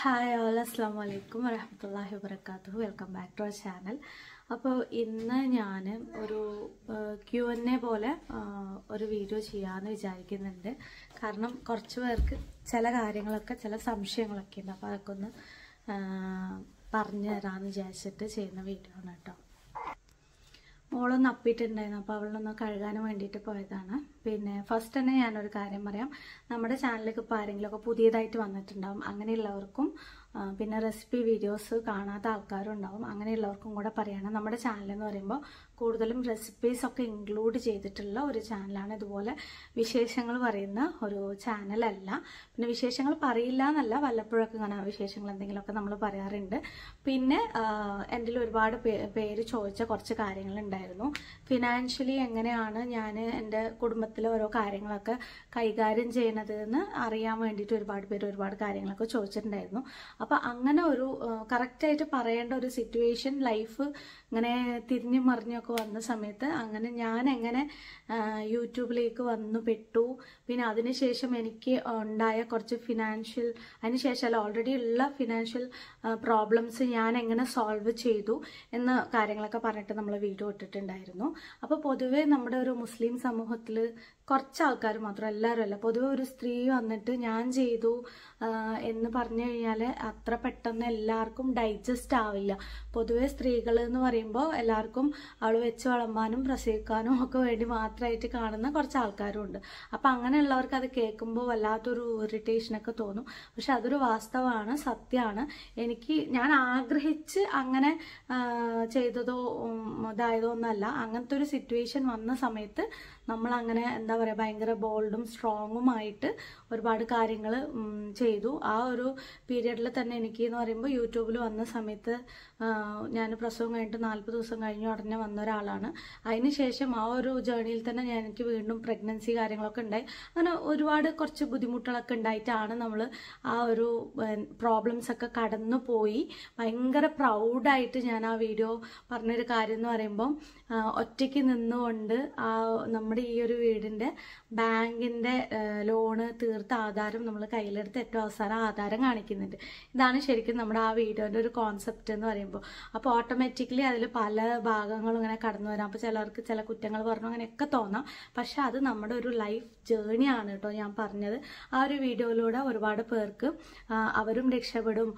Hi all അസ്സാം വലൈക്കും വരഹമത്തല്ലാഹി വബർക്കാത്തു welcome back to our channel അപ്പോൾ ഇന്ന് ഞാൻ ഒരു ക്യു എൻ എ പോലെ ഒരു വീഡിയോ ചെയ്യാമെന്ന് വിചാരിക്കുന്നുണ്ട്. കാരണം കുറച്ച് പേർക്ക് ചില കാര്യങ്ങളൊക്കെ ചില സംശയങ്ങളൊക്കെ ഉണ്ട്. അപ്പോൾ അതൊക്കെ ഒന്ന് പറഞ്ഞു തരാമെന്ന് വിചാരിച്ചിട്ട് ചെയ്യുന്ന വീഡിയോ ആണ് കേട്ടോ. മോളൊന്ന് അപ്പിയിട്ടുണ്ടായിരുന്നു അപ്പോൾ അവളൊന്ന് കഴുകാനും വേണ്ടിയിട്ട് പോയതാണ്. പിന്നെ ഫസ്റ്റ് തന്നെ ഞാനൊരു കാര്യം പറയാം. നമ്മുടെ ചാനലിലേക്ക് ഇപ്പോൾ ആരെങ്കിലുമൊക്കെ പുതിയതായിട്ട് വന്നിട്ടുണ്ടാവും അങ്ങനെയുള്ളവർക്കും പിന്നെ റെസിപ്പി വീഡിയോസ് കാണാത്ത ആൾക്കാരും ഉണ്ടാവും അങ്ങനെയുള്ളവർക്കും കൂടെ പറയണം. നമ്മുടെ ചാനൽ എന്ന് പറയുമ്പോൾ കൂടുതലും റെസിപ്പീസ് ഒക്കെ ഇൻക്ലൂഡ് ചെയ്തിട്ടുള്ള ഒരു ചാനലാണ് ഇതുപോലെ വിശേഷങ്ങൾ പറയുന്ന ഒരു ചാനലല്ല പിന്നെ വിശേഷങ്ങൾ പറയില്ല എന്നല്ല വല്ലപ്പോഴൊക്കെ ഇങ്ങനെ വിശേഷങ്ങൾ എന്തെങ്കിലുമൊക്കെ നമ്മൾ പറയാറുണ്ട്. പിന്നെ എന്റെ ഒരുപാട് പേര് ചോദിച്ച കുറച്ച് കാര്യങ്ങളുണ്ടായിരുന്നു. ഫിനാൻഷ്യലി എങ്ങനെയാണ് ഞാൻ എന്റെ കുടുംബത്തിലെ ഓരോ കാര്യങ്ങളൊക്കെ കൈകാര്യം ചെയ്യണത് എന്ന് അറിയാൻ വേണ്ടിയിട്ട് ഒരുപാട് പേര് ഒരുപാട് കാര്യങ്ങളൊക്കെ ചോദിച്ചിട്ടുണ്ടായിരുന്നു. അപ്പോൾ അങ്ങനെ ഒരു കറക്റ്റായിട്ട് പറയേണ്ട ഒരു സിറ്റുവേഷൻ ലൈഫ് ഇങ്ങനെ തിരിഞ്ഞു മറിഞ്ഞൊക്കെ വന്ന സമയത്ത് അങ്ങനെ ഞാൻ എങ്ങനെ യൂട്യൂബിലേക്ക് വന്നു പെട്ടു. പിന്നെ അതിനുശേഷം എനിക്ക് ഉണ്ടായ കുറച്ച് ഫിനാൻഷ്യൽ അതിനുശേഷം അല്ല ഓൾറെഡി ഉള്ള ഫിനാൻഷ്യൽ പ്രോബ്ലംസ് ഞാൻ എങ്ങനെ സോൾവ് ചെയ്തു എന്ന കാര്യങ്ങളൊക്കെ പറഞ്ഞിട്ട് നമ്മൾ വീഡിയോ ഇട്ടിട്ടുണ്ടായിരുന്നു. അപ്പോൾ പൊതുവേ നമ്മുടെ ഒരു മുസ്ലിം സമൂഹത്തിൽ കുറച്ച് ആൾക്കാർ മാത്രം എല്ലാവരും അല്ല പൊതുവെ ഒരു സ്ത്രീ വന്നിട്ട് ഞാൻ ചെയ്തു എന്ന് പറഞ്ഞു കഴിഞ്ഞാൽ അത്ര പെട്ടെന്ന് എല്ലാവർക്കും ഡൈജസ്റ്റ് ആവില്ല. പൊതുവെ സ്ത്രീകൾ എന്ന് പറയുമ്പോൾ എല്ലാവർക്കും അവൾ വെച്ച് വളമ്പാനും പ്രസവിക്കാനും ഒക്കെ വേണ്ടി മാത്രമായിട്ട് കാണുന്ന കുറച്ച് ആൾക്കാരും ഉണ്ട് അപ്പം അങ്ങനെയുള്ളവർക്ക് അത് കേൾക്കുമ്പോൾ വല്ലാത്തൊരു ഇറിറ്റേഷനൊക്കെ തോന്നും. പക്ഷെ അതൊരു വാസ്തവമാണ് സത്യമാണ് എനിക്ക് ഞാൻ ആഗ്രഹിച്ച് അങ്ങനെ ചെയ്തതോ ഇതായതോ ഒന്നല്ല. അങ്ങനത്തെ ഒരു സിറ്റുവേഷൻ വന്ന സമയത്ത് നമ്മൾ അങ്ങനെ എന്താ പറയുക ഭയങ്കര ബോൾഡും സ്ട്രോങ്ങും ആയിട്ട് ഒരുപാട് കാര്യങ്ങൾ ചെയ്തു. ആ ഒരു പീരീഡിൽ തന്നെ എനിക്ക് എന്ന് പറയുമ്പോൾ യൂട്യൂബിൽ വന്ന സമയത്ത് ഞാൻ പ്രസവം കഴിഞ്ഞിട്ട് നാൽപ്പത് ദിവസം കഴിഞ്ഞ് ഉടനെ വന്ന ഒരാളാണ്. അതിനുശേഷം ആ ഒരു ജേണിയിൽ തന്നെ ഞാൻ എനിക്ക് വീണ്ടും പ്രഗ്നൻസി കാര്യങ്ങളൊക്കെ ഉണ്ടായി. അങ്ങനെ ഒരുപാട് കുറച്ച് ബുദ്ധിമുട്ടുകളൊക്കെ ഉണ്ടായിട്ടാണ് നമ്മൾ ആ ഒരു പ്രോബ്ലംസ് ഒക്കെ കടന്നു പോയി ഭയങ്കര പ്രൗഡായിട്ട് ഞാൻ ആ വീഡിയോ പറഞ്ഞൊരു കാര്യം എന്ന് പറയുമ്പോൾ ആ, ഒറ്റയ്ക്ക് നിന്നുകൊണ്ട് ആ നമ്മുടെ ഈ ഒരു വീടിന്റെ ബാങ്കിന്റെ ലോണ് തീർത്ത ആധാരം നമ്മൾ കയ്യിലെടുത്ത് ഏറ്റവും അവസാനം ആധാരം കാണിക്കുന്നുണ്ട്. ഇതാണ് ശരിക്കും നമ്മുടെ ആ വീഡിയോന്റെ ഒരു കോൺസെപ്റ്റ് എന്ന് പറയുമ്പോൾ അപ്പോൾ ഓട്ടോമാറ്റിക്കലി അതിൽ പല ഭാഗങ്ങളും ഇങ്ങനെ കടന്നു വരാം അപ്പോൾ ചിലർക്ക് ചില കുറ്റങ്ങൾ പറഞ്ഞു അങ്ങനെയൊക്കെ തോന്നാം. പക്ഷെ അത് നമ്മുടെ ഒരു ലൈഫ് ജേണിയാണ് കേട്ടോ ഞാൻ പറഞ്ഞത്. ആ ഒരു വീഡിയോയിലൂടെ ഒരുപാട് പേർക്ക് അവരും രക്ഷപ്പെടും.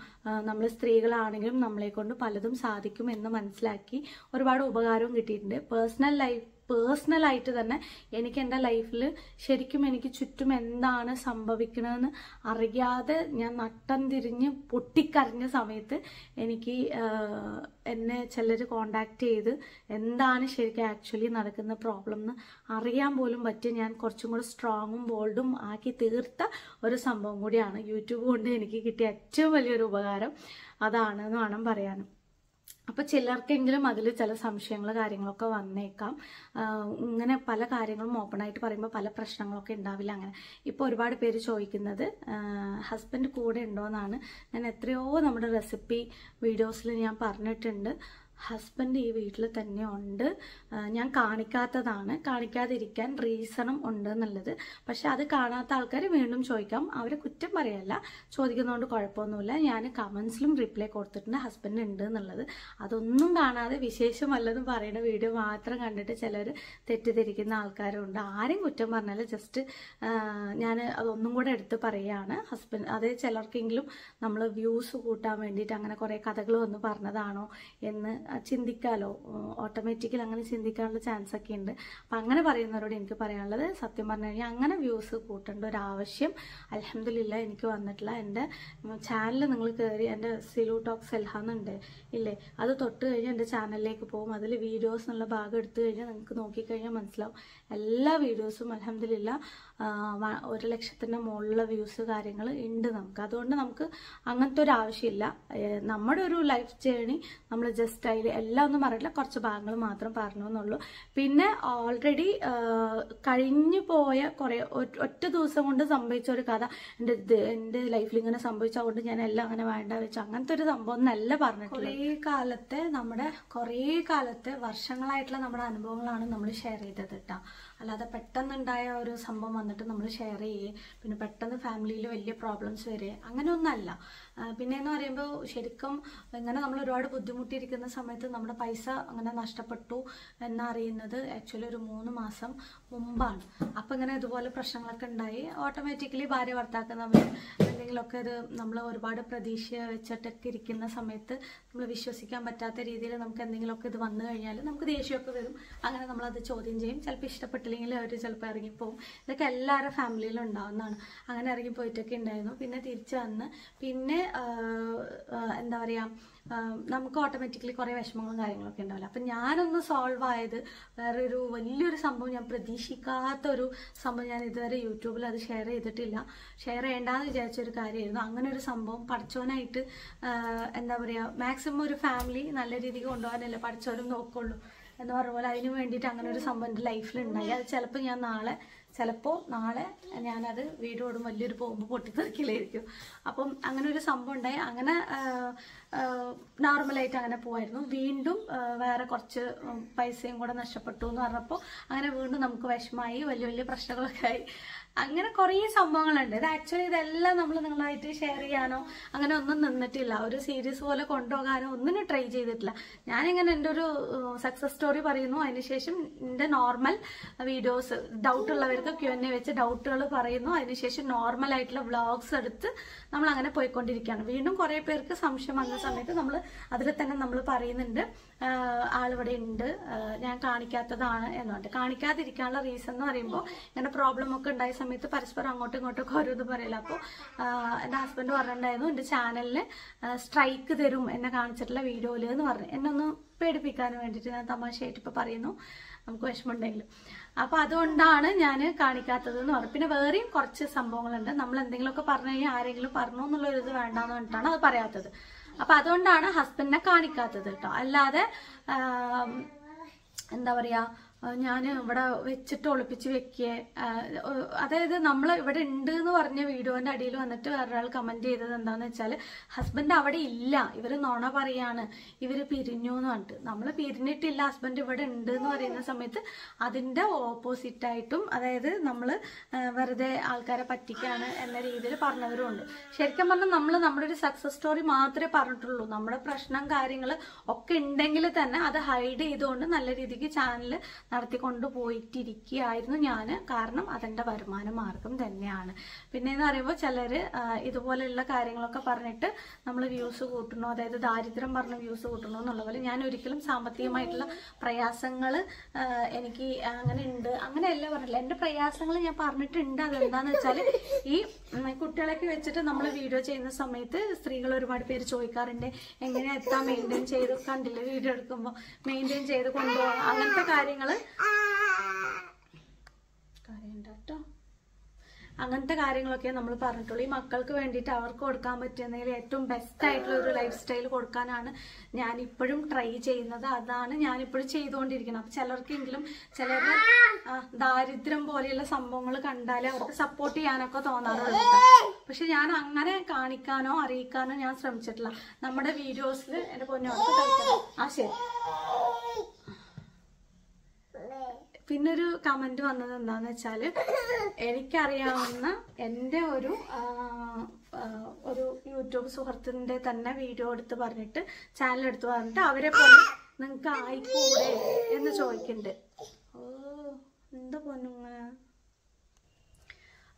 നമ്മൾ സ്ത്രീകളാണെങ്കിലും നമ്മളെ കൊണ്ട് പലതും സാധിക്കും എന്ന് മനസ്സിലാക്കി ഒരുപാട് ഉപകാരവും കിട്ടിയിട്ടുണ്ട്. പേഴ്സണൽ ലൈഫ് പേഴ്സണലായിട്ട് തന്നെ എനിക്ക് എന്റെ ലൈഫിൽ ശരിക്കും എനിക്ക് ചുറ്റും എന്താണ് സംഭവിക്കണമെന്ന് അറിയാതെ ഞാൻ നട്ടം തിരിഞ്ഞ് പൊട്ടിക്കരഞ്ഞ സമയത്ത് എനിക്ക് എന്നെ ചിലർ കോണ്ടാക്ട് ചെയ്ത് എന്താണ് ശരിക്കും ആക്ച്വലി നടക്കുന്ന പ്രോബ്ലം എന്ന് അറിയാൻ പോലും പറ്റി ഞാൻ കുറച്ചും കൂടെ സ്ട്രോങ്ങും ബോൾഡും ആക്കി തീർത്ത ഒരു സംഭവം കൂടിയാണ്. യൂട്യൂബ് കൊണ്ട് എനിക്ക് കിട്ടിയ ഏറ്റവും വലിയൊരു ഉപകാരം അതാണ് എന്ന് വേണം പറയാനും. അപ്പോൾ ചിലർക്കെങ്കിലും അതിൽ ചില സംശയങ്ങൾ കാര്യങ്ങളൊക്കെ വന്നേക്കാം. ഇങ്ങനെ പല കാര്യങ്ങളും ഓപ്പണായിട്ട് പറയുമ്പോൾ പല പ്രശ്നങ്ങളൊക്കെ ഉണ്ടാവില്ല അങ്ങനെ. ഇപ്പോൾ ഒരുപാട് പേര് ചോദിക്കുന്നത് ഹസ്ബൻഡ് കൂടെ ഉണ്ടോ എന്നാണ് ഞാൻ എത്രയോ നമ്മുടെ റെസിപ്പി വീഡിയോസിൽ ഞാൻ പറഞ്ഞിട്ടുണ്ട്. ഹസ്ബൻഡ് ഈ വീട്ടിൽ തന്നെ ഉണ്ട്. ഞാൻ കാണിക്കാത്തതാണ്. കാണിക്കാതിരിക്കാൻ റീസണും ഉണ്ട് എന്നുള്ളത്. പക്ഷെ അത് കാണാത്ത ആൾക്കാർ വീണ്ടും ചോദിക്കാം. അവരെ കുറ്റം പറയല്ല. ചോദിക്കുന്നതുകൊണ്ട് കുഴപ്പമൊന്നുമില്ല. ഞാൻ കമൻസിലും റിപ്ലൈ കൊടുത്തിട്ടുണ്ട്. ഹസ്ബൻഡ് ഉണ്ട് എന്നുള്ളത്. അതൊന്നും കാണാതെ വിശേഷം വല്ലതും പറയുന്ന വീഡിയോ മാത്രം കണ്ടിട്ട് ചിലർ തെറ്റിദ്ധരിക്കുന്ന ആൾക്കാരുണ്ട്. ആരും കുറ്റം പറഞ്ഞാൽ ജസ്റ്റ് ഞാൻ അതൊന്നും കൂടെ എടുത്ത് പറയുകയാണ് ഹസ്ബൻഡ് അത് ചിലർക്കെങ്കിലും നമ്മൾ വ്യൂസ് കൂട്ടാൻ വേണ്ടിയിട്ട് അങ്ങനെ കുറേ കഥകൾ വന്ന് പറഞ്ഞതാണോ എന്ന് ചിന്തിക്കാലോ? ഓട്ടോമാറ്റിക്കലി അങ്ങനെ ചിന്തിക്കാനുള്ള ചാൻസ് ഒക്കെ ഉണ്ട്. അപ്പം അങ്ങനെ പറയുന്നവരോട് എനിക്ക് പറയാനുള്ളത് സത്യം പറഞ്ഞു കഴിഞ്ഞാൽ അങ്ങനെ വ്യൂസ് കൂട്ടേണ്ട ഒരു ആവശ്യം അലഹമില്ല എനിക്ക് വന്നിട്ടില്ല. എന്റെ ചാനൽ നിങ്ങൾ കയറി എന്റെ സിലു ടോക്ക് സെൽഹാന്നുണ്ട് ഇല്ലേ? അത് തൊട്ട് കഴിഞ്ഞാൽ എന്റെ ചാനലിലേക്ക് പോകും. അതിൽ വീഡിയോസ് എന്നുള്ള ഭാഗം എടുത്തു കഴിഞ്ഞാൽ നിങ്ങൾക്ക് നോക്കിക്കഴിഞ്ഞാൽ മനസ്സിലാവും. എല്ലാ വീഡിയോസും അലഹമില്ല ഒരു ലക്ഷത്തിന്റെ മുകളിലുള്ള വ്യൂസ് കാര്യങ്ങൾ ഉണ്ട് നമുക്ക്. അതുകൊണ്ട് നമുക്ക് അങ്ങനത്തെ ഒരു ആവശ്യമില്ല. നമ്മുടെ ഒരു ലൈഫ് ജേണി നമ്മൾ ജസ്റ്റ് അതിൽ എല്ലാം ഒന്നും പറഞ്ഞിട്ടില്ല കുറച്ച് ഭാഗങ്ങൾ മാത്രം പറഞ്ഞു എന്നുള്ളൂ പിന്നെ ഓൾറെഡി കഴിഞ്ഞു പോയ കുറേ ഒറ്റ ദിവസം കൊണ്ട് സംഭവിച്ച ഒരു കഥ. എന്റെ എന്റെ ലൈഫിൽ ഇങ്ങനെ സംഭവിച്ചതുകൊണ്ട് ഞാൻ എല്ലാം അങ്ങനെ വേണ്ട വെച്ചു അങ്ങനത്തെ ഒരു സംഭവം എന്നല്ല പറഞ്ഞിട്ടുള്ളത്. കുറേ കാലത്തെ നമ്മുടെ കുറേ കാലത്തെ വർഷങ്ങളായിട്ടുള്ള നമ്മുടെ അനുഭവങ്ങളാണ് നമ്മൾ ഷെയർ ചെയ്തത് കേട്ടോ അല്ലാതെ പെട്ടെന്നുണ്ടായ ഒരു സംഭവം വന്നിട്ട് നമ്മൾ ഷെയർ ചെയ്യേ. പിന്നെ പെട്ടെന്ന് ഫാമിലിയിൽ വലിയ പ്രോബ്ലംസ് വരെ. അങ്ങനെയൊന്നല്ല പിന്നെ എന്ന് പറയുമ്പോൾ ശരിക്കും ഇങ്ങനെ നമ്മൾ ഒരുപാട് ബുദ്ധിമുട്ടിയിരിക്കുന്ന സമയത്ത് നമ്മുടെ പൈസ അങ്ങനെ നഷ്ടപ്പെട്ടു എന്നറിയുന്നത് ആക്ച്വലി ഒരു മൂന്ന് മാസം മുമ്പാണ്. അപ്പം ഇങ്ങനെ ഇതുപോലെ പ്രശ്നങ്ങളൊക്കെ ഉണ്ടായി. ഓട്ടോമാറ്റിക്കലി ഭാര്യ ഭർത്താക്കൾ നമ്മൾ എന്തെങ്കിലുമൊക്കെ ഇത് നമ്മൾ ഒരുപാട് പ്രതീക്ഷ വെച്ചിട്ടൊക്കെ ഇരിക്കുന്ന സമയത്ത് നമ്മൾ വിശ്വസിക്കാൻ പറ്റാത്ത രീതിയിൽ നമുക്ക് എന്തെങ്കിലുമൊക്കെ ഇത് വന്നു കഴിഞ്ഞാൽ നമുക്ക് ദേഷ്യമൊക്കെ വരും. അങ്ങനെ നമ്മളത് ചോദ്യം ചെയ്യും. ചിലപ്പോൾ ഇഷ്ടപ്പെട്ടില്ലെങ്കിൽ അവർ ചിലപ്പോൾ ഇറങ്ങിപ്പോവും. ഇതൊക്കെ എല്ലാവരുടെ ഫാമിലിയിലും ഉണ്ടാവുന്നതാണ്. അങ്ങനെ ഇറങ്ങിപ്പോയിട്ടൊക്കെ ഉണ്ടായിരുന്നു. പിന്നെ തിരിച്ചു വന്ന് പിന്നെ എന്താ പറയുക നമുക്ക് ഓട്ടോമാറ്റിക്കലി കുറേ വിഷമങ്ങളും കാര്യങ്ങളൊക്കെ ഉണ്ടാവില്ല. അപ്പം ഞാനൊന്ന് സോൾവ് ആയത് വേറൊരു വലിയൊരു സംഭവം ഞാൻ പ്രതീക്ഷിക്കാത്ത ഒരു സംഭവം ഞാൻ ഇതുവരെ യൂട്യൂബിൽ അത് ഷെയർ ചെയ്തിട്ടില്ല. ഷെയർ ചെയ്യേണ്ടെന്ന് വിചാരിച്ചൊരു കാര്യമായിരുന്നു. അങ്ങനെ ഒരു സംഭവം പഠിച്ചോനായിട്ട് എന്താ പറയുക മാക്സിമം ഒരു ഫാമിലി നല്ല രീതിക്ക് കൊണ്ടുപോകാനല്ലേ പഠിച്ചോനും നോക്കുള്ളൂ. എന്ന് പറഞ്ഞ പോലെ അതിന് വേണ്ടിയിട്ട് അങ്ങനെ ഒരു സംഭവം എന്റെ ലൈഫിൽ ഉണ്ടായി. അത് ചിലപ്പോൾ ഞാൻ നാളെ ചിലപ്പോൾ നാളെ ഞാനത് വീടോടും വലിയൊരു ബോംബ് പൊട്ടിത്തെറിക്കലായിരിക്കും. അപ്പം അങ്ങനെ ഒരു സംഭവം ഉണ്ടായി. അങ്ങനെ നോർമലായിട്ട് അങ്ങനെ പോകായിരുന്നു വീണ്ടും വേറെ കുറച്ച് പൈസയും കൂടെ നഷ്ടപ്പെട്ടു എന്ന് പറഞ്ഞപ്പോൾ അങ്ങനെ വീണ്ടും നമുക്ക് വിഷമായി വലിയ വലിയ പ്രശ്നങ്ങളൊക്കെ ആയി. അങ്ങനെ കുറേ സംഭവങ്ങളുണ്ട്. ഇത് ആക്ച്വലി ഇതെല്ലാം നമ്മൾ നിങ്ങളായിട്ട് ഷെയർ ചെയ്യാനോ അങ്ങനെ ഒന്നും നിന്നിട്ടില്ല. ഒരു സീരീസ് പോലെ കൊണ്ടുപോകാനോ ഒന്നിനും ട്രൈ ചെയ്തിട്ടില്ല. ഞാനിങ്ങനെ എന്റെ ഒരു സക്സസ് സ്റ്റോറി പറയുന്നു. അതിനുശേഷം എന്റെ നോർമൽ വീഡിയോസ് ഡൗട്ട് ഉള്ളവർക്ക് ക്യു എൻ എ വെച്ച് ഡൗട്ടുകൾ പറയുന്നു. അതിനുശേഷം നോർമൽ ആയിട്ടുള്ള വ്ളോഗ്സ് എടുത്ത് നമ്മൾ അങ്ങനെ പോയിക്കൊണ്ടിരിക്കുകയാണ്. വീണ്ടും കുറേ പേർക്ക് സംശയം വന്ന സമയത്ത് നമ്മൾ അതിൽ തന്നെ നമ്മൾ പറയുന്നുണ്ട്. ആളിവിടെ ഉണ്ട്. ഞാൻ കാണിക്കാത്തതാണ് എന്നുണ്ട് കാണിക്കാതിരിക്കാനുള്ള റീസൺ എന്ന് പറയുമ്പോൾ ഇങ്ങനെ പ്രോബ്ലം ഒക്കെ ഉണ്ടായ സമയത്ത് പരസ്പരം അങ്ങോട്ടും ഇങ്ങോട്ടും ഒക്കെ ഓരോന്ന് പറയില്ല അപ്പോൾ എന്റെ ഹസ്ബൻഡ് പറഞ്ഞിട്ടുണ്ടായിരുന്നു എന്റെ ചാനലിൽ സ്ട്രൈക്ക് തരും എന്നെ കാണിച്ചിട്ടുള്ള വീഡിയോയിൽ എന്ന് പറഞ്ഞു. എന്നെ ഒന്ന് പേടിപ്പിക്കാൻ വേണ്ടിയിട്ട് ഞാൻ തമാശയായിട്ട് ഇപ്പോൾ പറയുന്നു. നമുക്ക് വിഷമമുണ്ടെങ്കിലും. അപ്പോൾ അതുകൊണ്ടാണ് ഞാൻ കാണിക്കാത്തത് എന്ന് പറഞ്ഞു പിന്നെ വേറെയും കുറച്ച് സംഭവങ്ങളുണ്ട്. നമ്മൾ എന്തെങ്കിലുമൊക്കെ പറഞ്ഞു കഴിഞ്ഞാൽ ആരെങ്കിലും പറഞ്ഞു എന്നുള്ളൊരിത് വേണ്ടാന്ന് പറഞ്ഞിട്ടാണ് അത് പറയാത്തത്. അപ്പം അതുകൊണ്ടാണ് ഹസ്ബൻഡിനെ കാണിക്കാത്തത് കേട്ടോ. അല്ലാതെ എന്താ പറയാ ഞാൻ ഇവിടെ വെച്ചിട്ട് ഒളിപ്പിച്ച് വെക്കേ. അതായത് നമ്മൾ ഇവിടെ ഉണ്ട് എന്ന് പറഞ്ഞ വീഡിയോന്റെ അടിയിൽ വന്നിട്ട് വേറൊരാൾ കമന്റ് ചെയ്തത് എന്താന്ന് വെച്ചാൽ ഹസ്ബൻഡ് അവിടെ ഇല്ല. ഇവർ നോണ പറയാണ്. ഇവർ പിരിഞ്ഞു എന്ന് പറഞ്ഞിട്ട്. നമ്മൾ പിരിഞ്ഞിട്ടില്ല. ഹസ്ബൻഡ് ഇവിടെ ഉണ്ട് എന്ന് പറയുന്ന സമയത്ത് അതിന്റെ ഓപ്പോസിറ്റ് ആയിട്ടും അതായത് നമ്മൾ വെറുതെ ആൾക്കാരെ പറ്റിക്കാണ് എന്ന രീതിയിൽ പറഞ്ഞവരും ഉണ്ട്. ശരിക്കും പറഞ്ഞാൽ നമ്മൾ നമ്മുടെ ഒരു സക്സസ് സ്റ്റോറി മാത്രമേ പറഞ്ഞിട്ടുള്ളൂ. നമ്മുടെ പ്രശ്നം കാര്യങ്ങൾ ഒക്കെ ഉണ്ടെങ്കിൽ തന്നെ അത് ഹൈഡ് ചെയ്തുകൊണ്ട് നല്ല രീതിക്ക് ചാനൽ നടത്തിക്കൊണ്ട് പോയിട്ടിരിക്കുകയായിരുന്നു ഞാൻ കാരണം അതെന്റെ വരുമാന മാർഗം തന്നെയാണ്. പിന്നെ എന്ന് പറയുമ്പോൾ ചിലര് ആ, ഇതുപോലെയുള്ള കാര്യങ്ങളൊക്കെ പറഞ്ഞിട്ട് നമ്മൾ വ്യൂസ് കൂട്ടണോ അതായത് ദാരിദ്ര്യം പറഞ്ഞ് വ്യൂസ് കൂട്ടണോ എന്നുള്ള പോലെ ഞാൻ ഒരിക്കലും സാമ്പത്തികമായിട്ടുള്ള പ്രയാസങ്ങൾ എനിക്ക് അങ്ങനെ ഉണ്ട്. അങ്ങനെയല്ല പറഞ്ഞില്ല എന്റെ പ്രയാസങ്ങൾ ഞാൻ പറഞ്ഞിട്ടുണ്ട്. അതെന്താന്ന് വെച്ചാൽ ഈ കുട്ടികളൊക്കെ വെച്ചിട്ട് നമ്മൾ വീഡിയോ ചെയ്യുന്ന സമയത്ത് സ്ത്രീകൾ ഒരുപാട് പേര് ചോദിക്കാറുണ്ട് എങ്ങനെ എത്താൻ മെയിന്റെയിൻ ചെയ്ത് കണ്ടില്ല? വീഡിയോ എടുക്കുമ്പോൾ മെയിന്റെയിൻ ചെയ്ത് കൊണ്ടുപോകണം അങ്ങനത്തെ കാര്യങ്ങൾ അങ്ങനത്തെ കാര്യങ്ങളൊക്കെ നമ്മൾ പറഞ്ഞിട്ടുള്ളൂ. ഈ മക്കൾക്ക് വേണ്ടിയിട്ട് അവർക്ക് കൊടുക്കാൻ പറ്റുന്നതിൽ ഏറ്റവും ബെസ്റ്റ് ആയിട്ടുള്ള ഒരു ലൈഫ് സ്റ്റൈൽ കൊടുക്കാനാണ് ഞാൻ ഇപ്പോഴും ട്രൈ ചെയ്യുന്നത്. അതാണ് ഞാൻ ഇപ്പോഴും ചെയ്തുകൊണ്ടിരിക്കുന്നത്. അപ്പം ചിലർക്കെങ്കിലും ചിലരുടെ ദാരിദ്ര്യം പോലെയുള്ള സംഭവങ്ങൾ കണ്ടാൽ അവർക്ക് സപ്പോർട്ട് ചെയ്യാനൊക്കെ തോന്നാറുണ്ട്. പക്ഷെ ഞാൻ അങ്ങനെ കാണിക്കാനോ അറിയിക്കാനോ ഞാൻ ശ്രമിച്ചിട്ടില്ല. നമ്മുടെ വീഡിയോസിൽ എന്റെ കഴിക്കണം ആ ശരി. പിന്നൊരു കമന്റ് വന്നത് എന്താന്ന് വെച്ചാൽ എനിക്കറിയാവുന്ന എന്റെ ഒരു ഒരു യൂട്യൂബ് സുഹൃത്തിന്റെ തന്നെ വീഡിയോ എടുത്ത് പറഞ്ഞിട്ട് ചാനൽ എടുത്ത് പറഞ്ഞിട്ട് അവരെ പോലെ നിങ്ങക്ക് ആയിക്കൂടെ എന്ന് ചോദിക്കുന്നുണ്ട്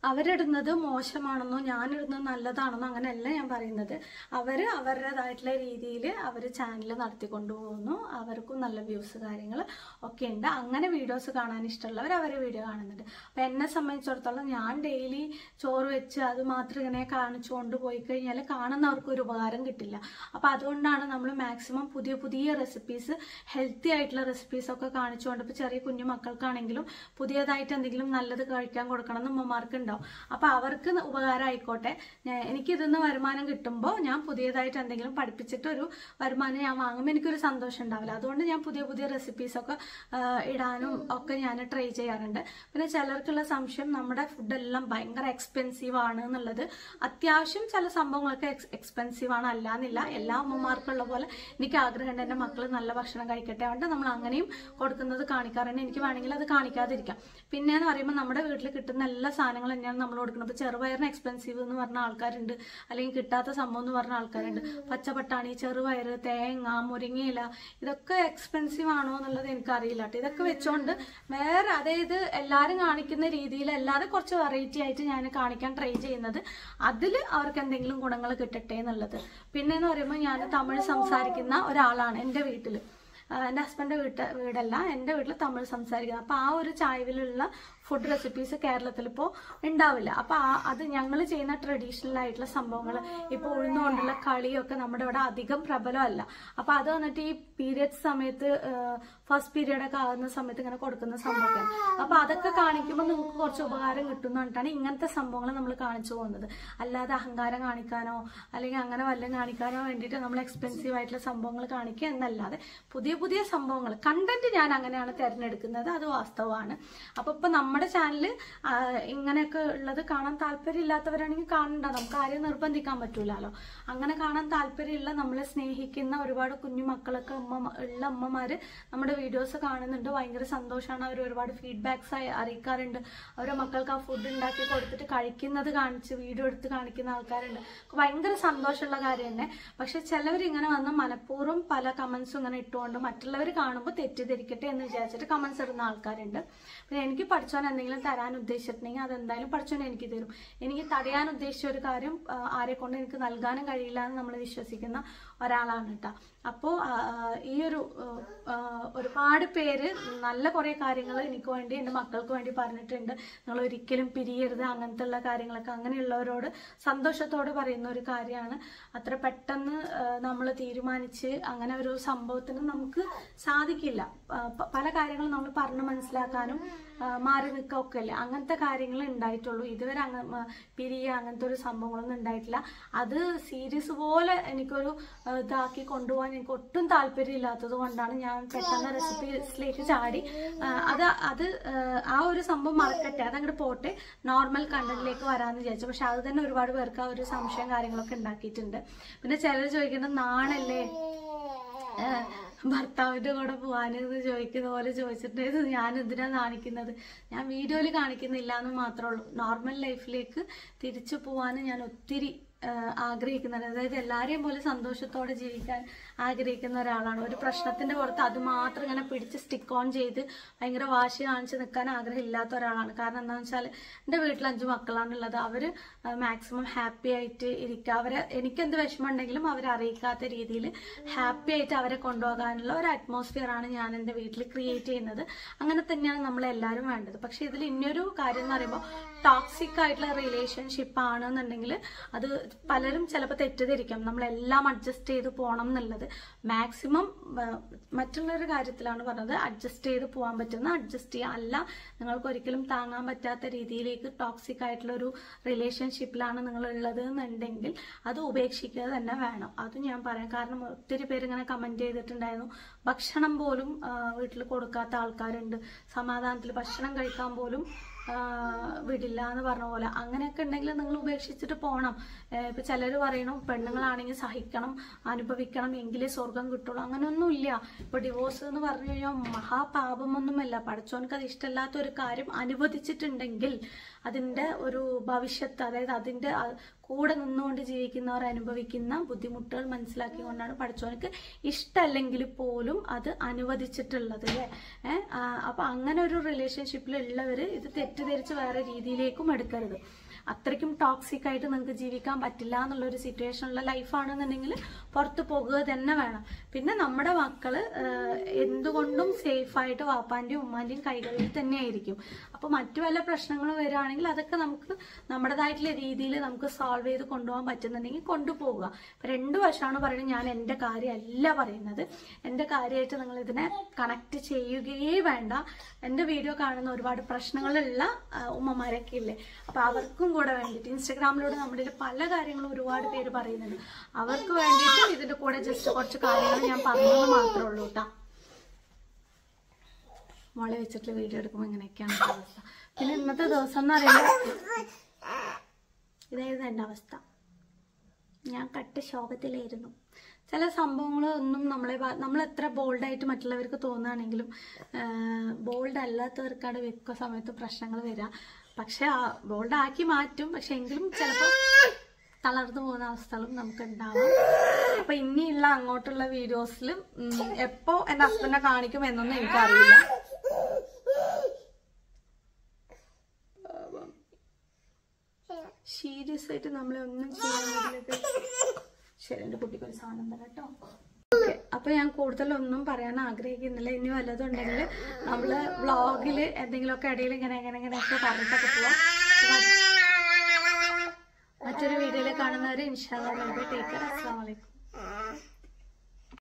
അവരിടുന്നത് മോശമാണെന്നോ ഞാനിടുന്നത് നല്ലതാണെന്നോ അങ്ങനെയല്ല ഞാൻ പറയുന്നത്. അവർ അവരുടേതായിട്ടുള്ള രീതിയിൽ അവർ ചാനൽ നടത്തിക്കൊണ്ടു പോകുന്നു അവർക്കും നല്ല വ്യൂസ് കാര്യങ്ങൾ ഒക്കെ ഉണ്ട്. അങ്ങനെ വീഡിയോസ് കാണാൻ ഇഷ്ടമുള്ളവർ അവരെ വീഡിയോ കാണുന്നുണ്ട്. അപ്പം എന്നെ സംബന്ധിച്ചിടത്തോളം ഞാൻ ഡെയിലി ചോറ് വെച്ച് അത് മാത്രം ഇങ്ങനെ കാണിച്ചുകൊണ്ട് പോയി കഴിഞ്ഞാൽ കാണുന്നവർക്ക് ഒരു ഉപകാരം കിട്ടില്ല. അപ്പം അതുകൊണ്ടാണ് നമ്മൾ മാക്സിമം പുതിയ പുതിയ റെസിപ്പീസ് ഹെൽത്തി ആയിട്ടുള്ള റെസിപ്പീസ് ഒക്കെ കാണിച്ചുകൊണ്ട് ഇപ്പോൾ ചെറിയ കുഞ്ഞു മക്കൾക്കാണെങ്കിലും പുതിയതായിട്ട് എന്തെങ്കിലും നല്ലത് കഴിക്കാൻ കൊടുക്കണം എന്ന് ഉമ്മമാർക്ക് ഉണ്ടാവും. അപ്പൊ അവർക്ക് ഉപകാരം ആയിക്കോട്ടെ. ഞാൻ- എനിക്ക് ഇതിന്ന് വരുമാനം കിട്ടുമ്പോൾ ഞാൻ പുതിയതായിട്ട് എന്തെങ്കിലും പഠിപ്പിച്ചിട്ട് ഒരു വരുമാനം ഞാൻ വാങ്ങുമ്പോൾ എനിക്കൊരു സന്തോഷം ഉണ്ടാവില്ല. അതുകൊണ്ട് ഞാൻ പുതിയ പുതിയ റെസിപ്പീസ് ഒക്കെ ഇടാനും ഒക്കെ ഞാൻ ട്രൈ ചെയ്യാറുണ്ട്. പിന്നെ ചിലർക്കുള്ള സംശയം നമ്മുടെ ഫുഡെല്ലാം ഭയങ്കര എക്സ്പെൻസീവ് ആണ് എന്നുള്ളത്. അത്യാവശ്യം ചില സംഭവങ്ങളൊക്കെ എക്സ്പെൻസീവ് ആണ്. അല്ല എന്നില്ല എല്ലാ അമ്മമാർക്കുള്ള പോലെ എനിക്ക് ആഗ്രഹമുണ്ട്. എന്റെ മക്കൾ നല്ല ഭക്ഷണം കഴിക്കട്ടെ. അതുകൊണ്ട് നമ്മൾ അങ്ങനെയും കൊടുക്കുന്നത് കാണിക്കാറുണ്ട്. എനിക്ക് വേണമെങ്കിൽ അത് കാണിക്കാതിരിക്കാം. പിന്നെ എന്ന് പറയുമ്പോൾ നമ്മുടെ വീട്ടിൽ കിട്ടുന്ന എല്ലാ സാധനങ്ങളും തന്നെയാണ് നമ്മൾ കൊടുക്കുന്നത്. അപ്പൊ ചെറുപയറിന് എക്സ്പെൻസീവ് എന്ന് പറഞ്ഞ ആൾക്കാരുണ്ട്. അല്ലെങ്കിൽ കിട്ടാത്ത സംഭവം എന്ന് പറഞ്ഞ ആൾക്കാരുണ്ട്. പച്ചപ്പട്ടാണി ചെറുപയർ തേങ്ങ മുരിങ്ങയില ഇതൊക്കെ എക്സ്പെൻസീവ് ആണോ എന്നുള്ളത് എനിക്കറിയില്ല കേട്ടോ ഇതൊക്കെ വെച്ചോണ്ട് വേറെ അതായത് എല്ലാരും കാണിക്കുന്ന രീതിയിൽ അല്ലാതെ കുറച്ച് വെറൈറ്റി ആയിട്ട് ഞാൻ കാണിക്കാൻ ട്രൈ ചെയ്യുന്നത് അതിൽ അവർക്ക് എന്തെങ്കിലും ഗുണങ്ങൾ കിട്ടട്ടെ എന്നുള്ളത്. പിന്നെ എന്ന് പറയുമ്പോൾ ഞാൻ തമിഴ് സംസാരിക്കുന്ന ഒരാളാണ് എന്റെ വീട്ടിൽ എന്റെ ഹസ്ബൻഡ് വീട്ട് വീടല്ല. എന്റെ വീട്ടിൽ തമിഴ് സംസാരിക്കുന്നത്. അപ്പോൾ ആ ഒരു ചായവിലുള്ള ഫുഡ് റെസിപ്പീസ് കേരളത്തിൽ ഇപ്പോൾ ഉണ്ടാവില്ല അപ്പോൾ അത് ഞങ്ങൾ ചെയ്യുന്ന ട്രഡീഷണൽ ആയിട്ടുള്ള സംഭവങ്ങൾ ഇപ്പോൾ ഉഴുന്നുകൊണ്ടുള്ള കളിയൊക്കെ നമ്മുടെ ഇവിടെ അധികം പ്രബലമല്ല. അപ്പോൾ അത് വന്നിട്ട് ഈ പീരിയഡ്സ് സമയത്ത് ഫസ്റ്റ് പീരിയഡ് ഒക്കെ ആകുന്ന സമയത്ത് ഇങ്ങനെ കൊടുക്കുന്ന സംഭവമൊക്കെയാണ് അപ്പോൾ അതൊക്കെ കാണിക്കുമ്പോൾ നിങ്ങൾക്ക് കുറച്ച് ഉപകാരം കിട്ടുന്നു പറഞ്ഞിട്ടാണ് ഇങ്ങനത്തെ സംഭവങ്ങൾ നമ്മൾ കാണിച്ചു പോകുന്നത്. അല്ലാതെ അഹങ്കാരം കാണിക്കാനോ അല്ലെങ്കിൽ അങ്ങനെ വല്ലതും കാണിക്കാനോ വേണ്ടിയിട്ട് നമ്മൾ എക്സ്പെൻസീവ് ആയിട്ടുള്ള സംഭവങ്ങൾ കാണിക്കുക എന്നല്ലാതെ പുതിയ പുതിയ സംഭവങ്ങൾ കണ്ടന്റ് ഞാൻ അങ്ങനെയാണ് തിരഞ്ഞെടുക്കുന്നത്. അത് വാസ്തവമാണ്. അപ്പൊ ഇപ്പൊ നമ്മുടെ ചാനൽ ഇങ്ങനെയൊക്കെ ഉള്ളത് കാണാൻ താല്പര്യമില്ലാത്തവരാണെങ്കിൽ കാണണ്ട. നമുക്ക് ആരെയും നിർബന്ധിക്കാൻ പറ്റൂലല്ലോ അങ്ങനെ കാണാൻ താല്പര്യമുള്ള നമ്മളെ സ്നേഹിക്കുന്ന ഒരുപാട് കുഞ്ഞു മക്കളൊക്കെ അമ്മ ഉള്ള അമ്മമാര് നമ്മുടെ വീഡിയോസ് കാണുന്നുണ്ട്. ഭയങ്കര സന്തോഷമാണ് അവർ ഒരുപാട് ഫീഡ്ബാക്സ് അറിയിക്കാറുണ്ട്. അവരുടെ മക്കൾക്ക് ആ ഫുഡ് ഉണ്ടാക്കി കൊടുത്തിട്ട് കഴിക്കുന്നത് കാണിച്ച് വീഡിയോ എടുത്ത് കാണിക്കുന്ന ആൾക്കാരുണ്ട്. ഭയങ്കര സന്തോഷമുള്ള കാര്യം തന്നെ. പക്ഷെ ചിലവർ ഇങ്ങനെ വന്ന് മനഃപൂർവം പല കമന്റ്സും ഇങ്ങനെ ഇട്ടുകൊണ്ട് മറ്റുള്ളവർ കാണുമ്പോൾ തെറ്റിദ്ധരിക്കട്ടെ എന്ന് വിചാരിച്ചിട്ട് കമന്റ്സ് ഇടുന്ന ആൾക്കാരുണ്ട്. പിന്നെ എനിക്ക് എന്തെങ്കിലും തരാൻ ഉദ്ദേശിച്ചിട്ടുണ്ടെങ്കിൽ അതെന്തായാലും പഠിച്ചോൻ എനിക്ക് തരും. എനിക്ക് തടയാൻ ഉദ്ദേശിച്ച ഒരു കാര്യം ആരെക്കൊണ്ട് ആരെ കൊണ്ട് എനിക്ക് നൽകാനും കഴിയില്ല എന്ന് നമ്മൾ വിശ്വസിക്കുന്ന ഒരാളാണ് കേട്ടോ അപ്പോൾ ഈ ഒരു ഒരുപാട് പേര് നല്ല കുറേ കാര്യങ്ങൾ എനിക്ക് വേണ്ടി എന്റെ മക്കൾക്ക് വേണ്ടി പറഞ്ഞിട്ടുണ്ട്. നിങ്ങൾ ഒരിക്കലും പിരിയരുത് അങ്ങനത്തെ ഉള്ള കാര്യങ്ങളൊക്കെ. അങ്ങനെയുള്ളവരോട് സന്തോഷത്തോടെ പറയുന്ന ഒരു കാര്യമാണ്. അത്ര പെട്ടെന്ന് നമ്മൾ തീരുമാനിച്ച് അങ്ങനെ ഒരു സംഭവത്തിന് നമുക്ക് സാധിക്കില്ല. പല കാര്യങ്ങളും നമ്മൾ പറഞ്ഞു മനസ്സിലാക്കാനും മാറി നിൽക്കുകയൊക്കെ അല്ലേ? അങ്ങനത്തെ കാര്യങ്ങൾ ഉണ്ടായിട്ടുള്ളൂ. ഇതുവരെ അങ്ങ പിരിയ അങ്ങനത്തെ ഒരു സംഭവങ്ങളൊന്നും ഉണ്ടായിട്ടില്ല. അത് സീരീസ് പോലെ എനിക്കൊരു ഇതാക്കി കൊണ്ടുപോകാൻ എനിക്ക് ഒട്ടും താല്പര്യമില്ലാത്തത് കൊണ്ടാണ് ഞാൻ പെട്ടെന്ന് റെസിപ്പീസിലേക്ക് ചാടി. അത് അത് ആ, ഒരു സംഭവം മറക്കട്ടെ. അതങ്ങോട്ട് പോട്ടെ. നോർമൽ കണ്ടന്റിലേക്ക് വരാമെന്ന് വിചാരിച്ചു. പക്ഷെ അത് തന്നെ ഒരുപാട് പേർക്ക് ആ ഒരു സംശയം കാര്യങ്ങളൊക്കെ ഉണ്ടാക്കിയിട്ടുണ്ട്. പിന്നെ ചിലർ ചോദിക്കുന്നത് നാണല്ലേ? ഭർത്താവിന്റെ കൂടെ പോവാനെന്ന് ചോദിക്കുന്ന പോലെ ചോദിച്ചിട്ട് ഞാൻ എന്തിനാ കാണിക്കുന്നത് ഞാൻ വീഡിയോയിൽ കാണിക്കുന്നില്ല എന്ന് മാത്രമേ ഉള്ളൂ നോർമൽ ലൈഫിലേക്ക് തിരിച്ചു പോവാൻ ഞാൻ ഒത്തിരി ആഗ്രഹിക്കുന്നുണ്ട് അതായത് എല്ലാവരെയും പോലെ സന്തോഷത്തോടെ ജീവിക്കാൻ ആഗ്രഹിക്കുന്ന ഒരാളാണ്. ഒരു പ്രശ്നത്തിന്റെ പുറത്ത് അത് മാത്രം ഇങ്ങനെ പിടിച്ച് സ്റ്റിക്ക് ഓൺ ചെയ്ത് ഭയങ്കര വാശി കാണിച്ച് നിൽക്കാൻ ആഗ്രഹമില്ലാത്ത ഒരാളാണ്. കാരണം എന്താണെന്ന് വെച്ചാൽ എന്റെ വീട്ടിൽ അഞ്ച് മക്കളാണുള്ളത്. അവർ മാക്സിമം ഹാപ്പി ആയിട്ട് ഇരിക്കുക അവരെ എനിക്കെന്ത് വിഷമം ഉണ്ടെങ്കിലും അവരെ അറിയിക്കാത്ത രീതിയിൽ ഹാപ്പി ആയിട്ട് അവരെ കൊണ്ടുപോകാനുള്ള ഒരു അറ്റ്മോസ്ഫിയർ ആണ് ഞാൻ എന്റെ വീട്ടിൽ ക്രിയേറ്റ് ചെയ്യുന്നത്. അങ്ങനെ തന്നെയാണ് നമ്മൾ എല്ലാവരും വേണ്ടത്. പക്ഷെ ഇതിൽ ഇനിയൊരു കാര്യം എന്ന് പറയുമ്പോൾ ടോക്സിക് ആയിട്ടുള്ള റിലേഷൻഷിപ്പ് ആണെന്നുണ്ടെങ്കിൽ അത് പലരും ചിലപ്പോൾ തെറ്റിദ്ധരിക്കാം. നമ്മളെല്ലാം അഡ്ജസ്റ്റ് ചെയ്ത് പോകണം എന്നുള്ളത്. മാക്സിമം മറ്റുള്ളൊരു കാര്യത്തിലാണ് പറഞ്ഞത്. അഡ്ജസ്റ്റ് ചെയ്ത് പോകാൻ പറ്റുന്ന അഡ്ജസ്റ്റ് ചെയ്യുക അല്ല. നിങ്ങൾക്ക് ഒരിക്കലും താങ്ങാൻ പറ്റാത്ത രീതിയിലേക്ക് ടോക്സിക് ആയിട്ടുള്ള ഒരു റിലേഷൻഷിപ്പിലാണ് നിങ്ങൾ ഉള്ളത് എന്നുണ്ടെങ്കിൽ അത് ഉപേക്ഷിക്കുക തന്നെ വേണം. അത് ഞാൻ പറയാം. കാരണം ഒത്തിരി പേര് ഇങ്ങനെ കമന്റ് ചെയ്തിട്ടുണ്ടായിരുന്നു. ഭക്ഷണം പോലും വീട്ടിൽ കൊടുക്കാത്ത ആൾക്കാരുണ്ട്. സമാധാനത്തിൽ ഭക്ഷണം കഴിക്കാൻ പോലും വിടില്ല എന്ന് പറഞ്ഞ പോലെ. അങ്ങനെയൊക്കെ ഉണ്ടെങ്കിൽ നിങ്ങൾ ഉപേക്ഷിച്ചിട്ട് പോകണം ഇപ്പൊ ചിലർ പറയണം പെണ്ണുങ്ങളാണെങ്കിൽ സഹിക്കണം അനുഭവിക്കണം എങ്കിലേ സ്വർഗം കിട്ടുള്ളൂ. അങ്ങനെയൊന്നുമില്ല ഇപ്പൊ ഡിവോഴ്സ് എന്ന് പറഞ്ഞു കഴിഞ്ഞാൽ മഹാപാപമൊന്നുമല്ല. പഠിച്ചോനക്ക് അത് ഇഷ്ടമല്ലാത്ത ഒരു കാര്യം അനുവദിച്ചിട്ടുണ്ടെങ്കിൽ അതിന്റെ ഒരു ഭവിഷ്യത്ത് അതായത് അതിന്റെ കൂടെ നിന്നുകൊണ്ട് ജീവിക്കുന്നവർ അനുഭവിക്കുന്ന ബുദ്ധിമുട്ടുകൾ മനസ്സിലാക്കിക്കൊണ്ടാണ് പഠിച്ചവനക്ക് ഇഷ്ടമല്ലെങ്കിൽ പോലും അത് അനുവദിച്ചിട്ടുള്ളത് അല്ലേ? ഏഹ് അപ്പൊ അങ്ങനെ ഒരു റിലേഷൻഷിപ്പിൽ ഉള്ളവര് ഇത് തെറ്റിദ്ധരിച്ച് വേറെ രീതിയിലേക്കും എടുക്കരുത്. അത്രയ്ക്കും ടോക്സിക് ആയിട്ട് നിങ്ങൾക്ക് ജീവിക്കാൻ പറ്റില്ല എന്നുള്ള ഒരു സിറ്റുവേഷനുള്ള ലൈഫാണെന്നുണ്ടെങ്കിൽ പുറത്ത് പോകുക തന്നെ വേണം. പിന്നെ നമ്മുടെ മക്കൾ ആഹ് എന്തുകൊണ്ടും സേഫായിട്ട് വാപ്പാന്റെയും ഉമ്മാന്റെയും കൈകളിൽ തന്നെ ആയിരിക്കും അപ്പൊ അപ്പോൾ മറ്റു വല്ല പ്രശ്നങ്ങളും വരികയാണെങ്കിൽ അതൊക്കെ നമുക്ക് നമ്മുടേതായിട്ടുള്ള രീതിയിൽ നമുക്ക് സോൾവ് ചെയ്ത് കൊണ്ടുപോകാൻ പറ്റുന്നുണ്ടെങ്കിൽ കൊണ്ടുപോകുക ഇപ്പൊ രണ്ട് വശമാണ് പറയുന്നത്. ഞാൻ എന്റെ കാര്യമല്ല പറയുന്നത്. എന്റെ കാര്യമായിട്ട് നിങ്ങൾ ഇതിനെ കണക്ട് ചെയ്യുകയേ വേണ്ട. എന്റെ വീഡിയോ കാണുന്ന ഒരുപാട് പ്രശ്നങ്ങളുള്ള ഉമ്മമാരൊക്കെ ഇല്ലേ? അപ്പൊ അവർക്കും കൂടെ വേണ്ടിയിട്ട് ഇൻസ്റ്റഗ്രാമിലൂടെ നമ്മുടെ പല കാര്യങ്ങളും ഒരുപാട് പേര് പറയുന്നുണ്ട്. അവർക്ക് വേണ്ടിയിട്ട് ഇതിന്റെ കൂടെ ജസ്റ്റ് കുറച്ച് കാര്യങ്ങൾ ഞാൻ പറഞ്ഞത് മാത്രമേ ഉള്ളൂ കേട്ടോ മോളെ വെച്ചിട്ട് വീഡിയോ എടുക്കുമ്പോൾ ഇങ്ങനെയൊക്കെയാണ് അവസ്ഥ. പിന്നെ ഇന്നത്തെ ദിവസം എന്ന് പറയുന്നത് ഇതായിരുന്നു എന്റെ അവസ്ഥ. ഞാൻ കട്ട് ശോകത്തിലായിരുന്നു. ചില സംഭവങ്ങളൊന്നും നമ്മളെ നമ്മൾ എത്ര ബോൾഡായിട്ട് മറ്റുള്ളവർക്ക് തോന്നുകയാണെങ്കിലും ബോൾഡ് അല്ലാത്തവർക്കാണ് വെക്കുന്ന സമയത്ത് പ്രശ്നങ്ങൾ വരിക പക്ഷെ ബോൾഡ് ആക്കി മാറ്റും. പക്ഷെ എങ്കിലും ചിലപ്പോൾ തളർന്നു പോകുന്ന അവസ്ഥകളും നമുക്ക് ഉണ്ടാവും അപ്പൊ ഇനിയുള്ള അങ്ങോട്ടുള്ള വീഡിയോസിലും എപ്പോ എന്റെ ഹസ്ബൻഡിനെ കാണിക്കും എന്നൊന്നും എനിക്കറിയില്ല. സീരിയസ് ആയിട്ട് നമ്മളെ ഒന്നും ചെയ്യാൻ ശരി എന്റെ കുട്ടിക്ക് ഒരു സാധനം തരാം കേട്ടോ ഓക്കെ അപ്പൊ ഞാൻ കൂടുതലൊന്നും പറയാൻ ആഗ്രഹിക്കുന്നില്ല. ഇനി വല്ലതും നമ്മൾ വ്ളോഗിൽ എന്തെങ്കിലുമൊക്കെ ഇടയിൽ ഇങ്ങനെ ഇങ്ങനെ ഇങ്ങനെയൊക്കെ പറഞ്ഞിട്ടൊക്കെ പോവാം. മറ്റൊരു വീഡിയോയിൽ കാണുന്നവരെ ഇൻഷാല്ലാ ടേക്ക് കെയർ അസ്സാം വലൈക്കും